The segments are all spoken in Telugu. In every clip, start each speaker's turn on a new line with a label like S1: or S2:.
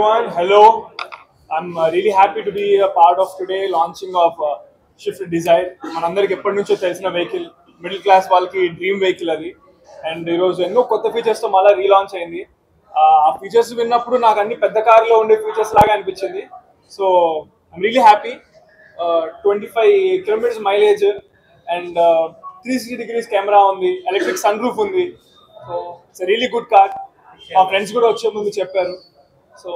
S1: everyone. Hello. I'm uh, really happy to be a part of today launching of uh, Shift Desire. మనందరికి ఎప్పటి నుంచో తెలిసిన వెహికల్ మిడిల్ క్లాస్ వాళ్ళకి డ్రీమ్ వెహికల్ అది. అండ్ ఈరోజు ఎన్నో కొత్త features తో మళ్ళీ రీలాంచ్ అయింది. ఆ ఫీచర్స్ విన్నప్పుడు నాకు అన్ని పెద్ద కార్లో ఉండే ఫీచర్స్ లాగా అనిపించింది. So I'm really happy twenty five kilometres mileage and three sixty degrees camera ఉంది ఎలక్ట్రిక్ సన్ రూఫ్ ఉంది so it's really good car మా ఫ్రెండ్స్ కూడా వచ్చే ముందు చెప్పారు. so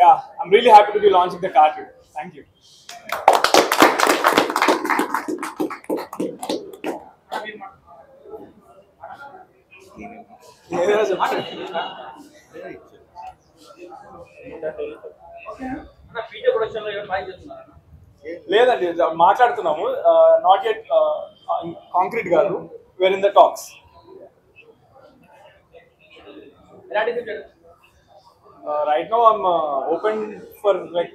S1: yeah I'm really happy to be launching the car thank you
S2: అన్న ఫీచర్ ప్రొడక్షన్ లో ఏమైనా ట్రై చేస్తున్నారా
S1: లేదండి మాట్లాడుతున్నాము నాట్ ఎట్ కాంక్రీట్ కాదు వేర్ ఇన్ ద టాక్స్
S2: ఎలాంటి feature
S1: right no I'm open for like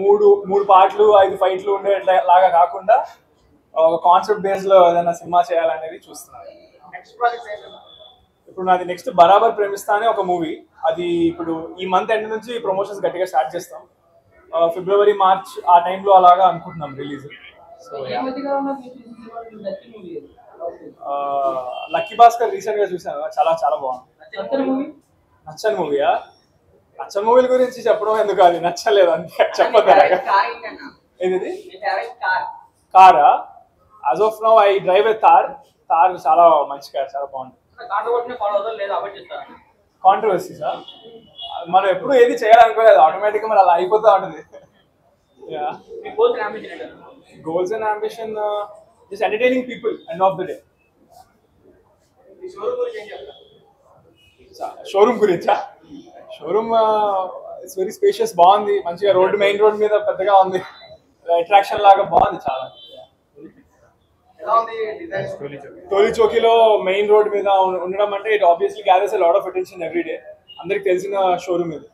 S1: మూడు మూడు పాటలు ఐదు ఫైట్లు ఉండే లాగా కాకుండా ఒక కాన్సెప్ట్ బేస్లో ఏదైనా సినిమా చేయాలనేది చూస్తున్నాను ఇప్పుడు నాది నెక్స్ట్ బరాబర్ ప్రేమిస్తా అనే ఒక మూవీ అది ఇప్పుడు ఈ మంత్ ఎండ్ నుంచి ప్రమోషన్స్ గట్టిగా స్టార్ట్ చేస్తాం. ఫిబ్రవరి మార్చ్ ఆ టైంలో అలాగా అనుకుంటున్నాం రిలీజ్ సో లక్కీ భాస్కర్ రీసెంట్గా చూసాను. చాలా చాలా బాగుంది.
S2: నచ్చిన మూవీ
S1: నచ్చని మూవీయా నచ్చని మూవీల గురించి చెప్పడం ఎందుకు అది? నచ్చలేదు అంతే చెప్పదు
S2: కార్
S1: ఏది
S2: కార్
S1: కారా as of now I drive a Thar Thar చాలా మంచి కార్ చాలా
S2: కార్ చేస్తారా?
S1: కాంట్రవర్సీ సార్ మనం ఎప్పుడు ఏది చేయాలనుకోలేదు. ఆటోమేటిక్గా మరి అలా అయిపోతూ ఉంటుంది. Goals and ambition is entertaining people end of the day
S2: me showroom గురించి ఏం చెప్తారు
S1: షోరూమ్ గురించా? షోరూమ్ ఇట్స్ వెరీ స్పేషియస్ బాగుంది. మంచిగా రోడ్డు మెయిన్ రోడ్ మీద పెద్దగా ఉంది. అట్రాక్షన్ లాగా బాగుంది చాలా. టోలీ చౌకీలో మెయిన్ రోడ్ మీద ఉండడం అంటే it obviously gathers lot of attention every day అందరికి తెలిసిన షోరూమ్ ఇది.